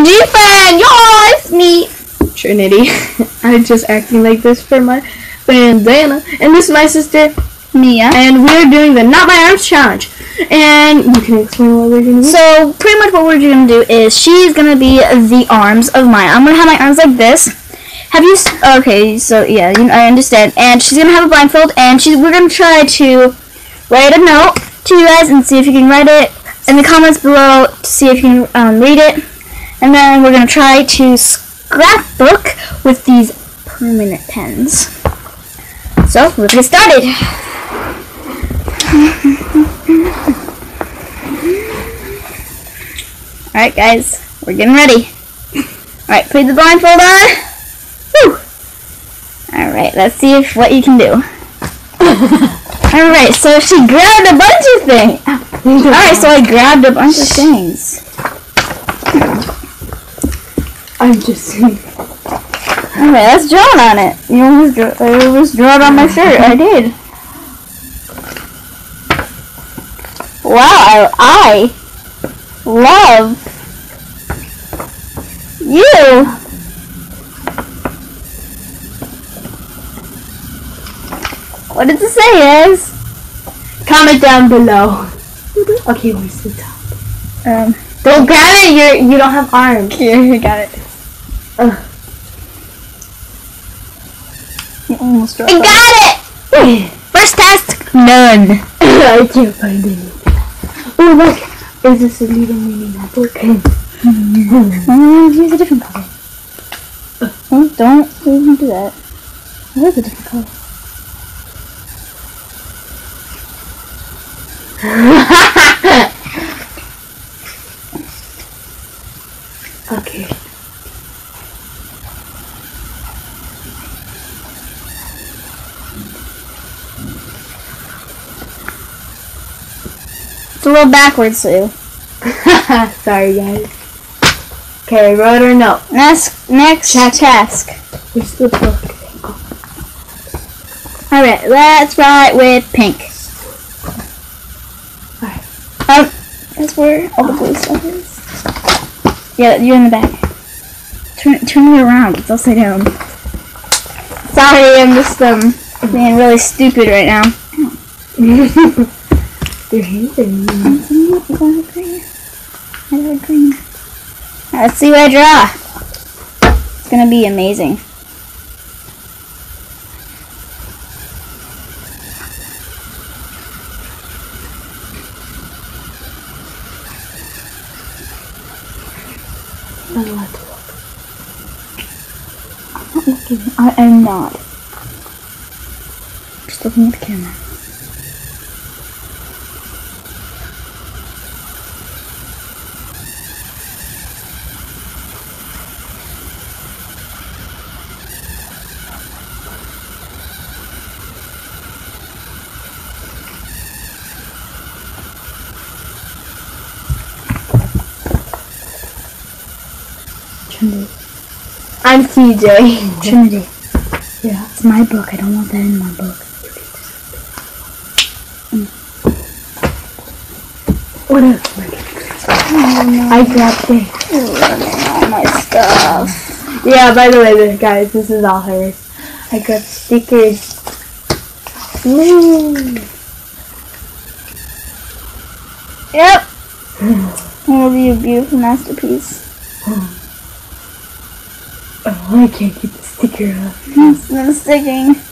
IG friend. Yo, it's me, Trinity. I'm just acting like this for my bandana. And this is my sister, Mia. and we're doing the Not My Arms Challenge. And you can explain what we're gonna do. So pretty much what we're gonna do is she's gonna be the arms of mine. I'm gonna have my arms like this. Have you? Okay, so yeah, you, know, I understand. And she's gonna have a blindfold, and she's we're gonna try to write a note to you guys and see if you can write it in the comments below to see if you can um, read it. And then we're gonna try to scrapbook with these permanent pens. So let's get started. Alright, guys, we're getting ready. Alright, put the blindfold on. Whew. Alright, let's see if what you can do. Alright, so she grabbed a bunch of things. Alright, so I grabbed a bunch of things. I'm just Alright, let's draw on it. You almost, drew, I almost drew it on my shirt. I did. Wow, I, I love you. What does it say, guys? comment down below. Okay, where's the top? Um, Don't grab it. You're you don't have arms. here, you got it. Ugh. You almost drew I got it. First task, none. I can't find anything. Oh look, is this a leading meaning that book? Mm, use a different color. Oh, don't even do that. What is a different color? okay. It's a little backwards, Sue. Sorry guys. Okay, wrote her note. Next, next task. Where's the book? All right, let's write with pink. Alright. Um, that's where all the blue stuff is. Yeah, you're in the back. Turn, turn it around. It's upside down. Sorry, I'm just um being really stupid right now. Your hands are mean. You got green. I got green. Let's see what I draw. It's gonna be amazing. I'm allowed to look. I'm not looking. I am not. Just looking at the camera. Trinity. I'm TJ. Trinity. Yeah. It's my book. I don't want that in my book. What else? I grabbed it. all my stuff. Yeah, by the way, this, guys, this is all hers. I grabbed stickers. Ooh. Yep. It'll be a beautiful masterpiece. Oh, I can't get the sticker off. It's not sticking.